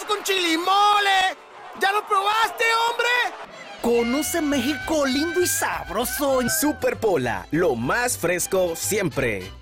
arroz con chilimole. ¿Ya lo probaste, hombre? Conoce México lindo y sabroso. Super Pola, lo más fresco siempre.